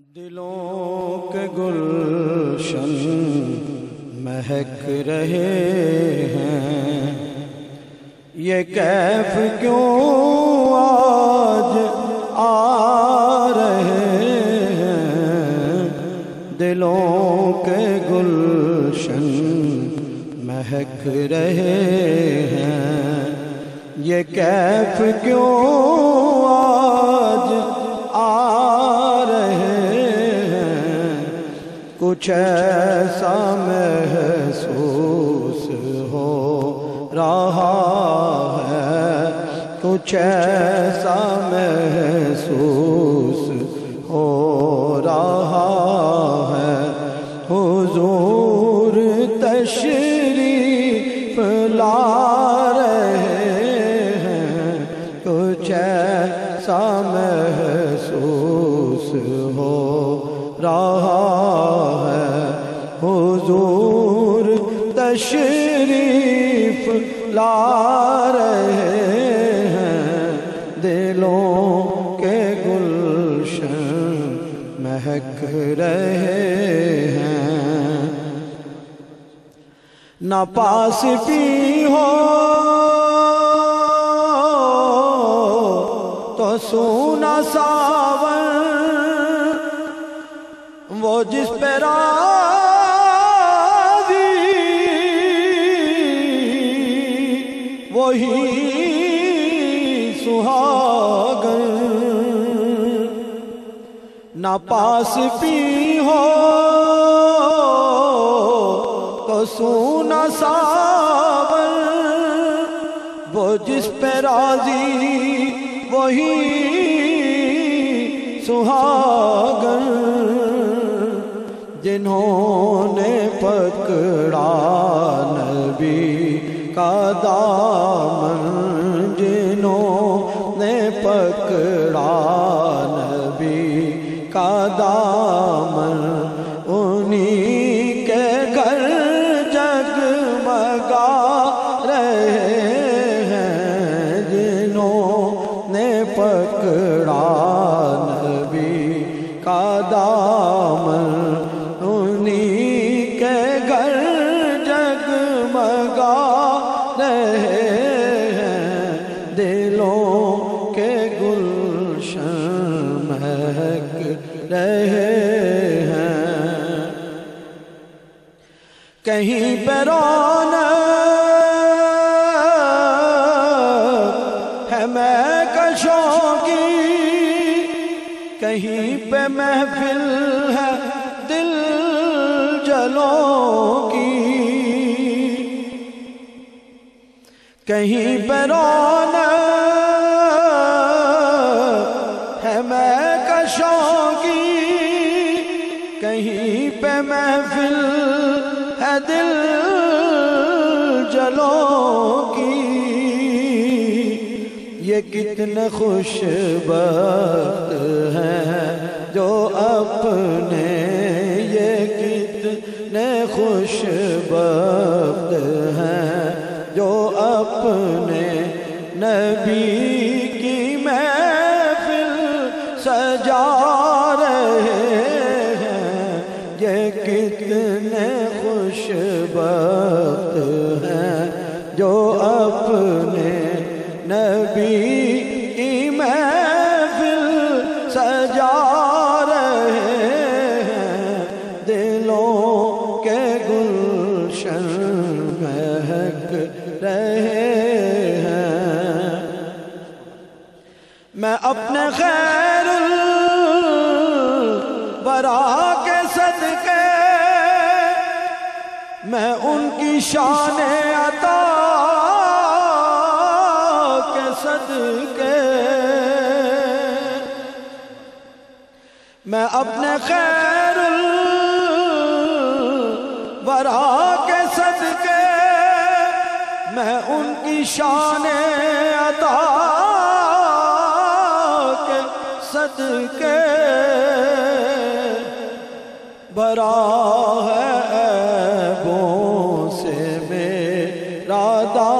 دلوں کے گلشن مہک رہے ہیں۔ یہ کیف کیوں آج آ رہے ہیں؟ دلوں کے گلشن مہک رہے ہیں۔ یہ کیف کیوں کچھ ایسا محسوس ہو، رہا ہے۔ کچھ ایسا محسوس ہو، رہا ہے۔ حضور تشریف لا رہے ہیں۔ کچھ ایسا محسوس تشریف لا رہے ہیں دلوں کے گلشن مہک رہے ہیں۔ نہ پاس بھی ہو تو سونا ساون، وہ جس پہ راضی وہی سہاگر نہ پاس بھی ہو تو سونا ساون۔ وہ جس پہ راضی، وہی سہاگر جنہوں نے پکڑا نبی کا دامن جنہوں نے پکڑا، نبی کا دامن انہی کے گھر جگمگا رہے ہیں جنہوں نے پکڑا۔ کہیں پہ ہے میں کشوں کی کہیں پہ محفل ہے دل جلوں کی کہیں پہ رونق یہ کتنے خوش بخت ہیں جو اپنے یہ کتنے خوش بخت ہیں جو اپنے نبی کی محفل سجا رہے ہیں، یہ کتنے خوش بخت نبی کی محفل سجا رہے ہیں دلوں کے گلشن مہک رہے ہیں۔ میں اپنے خیر برا کے صدقے میں ان کی شان عطا صدقے میں اپنے خیر برا کے صدقے، میں ان کی شان عطا کے صدقے۔ برا ہے عیبوں سے میرا دامن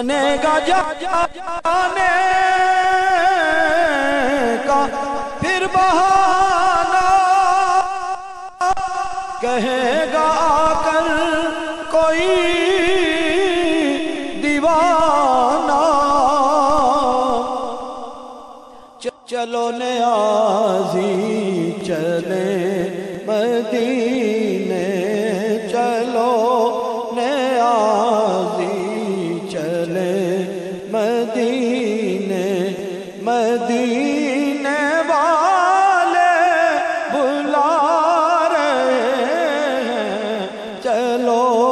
بنے گا، جانے کا پھر بہانا کہے گا کل کر کوئی دیوانہ۔ چلو نیازی چلے مدینہ۔ Hello.